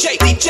DJ, DJ.